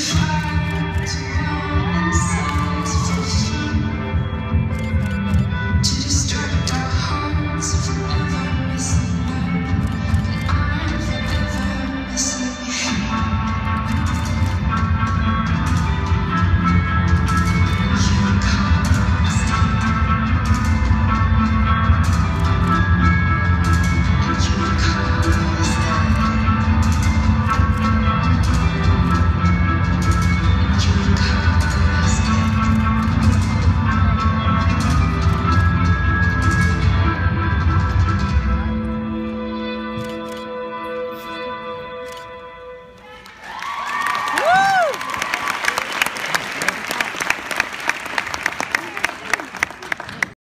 Shine.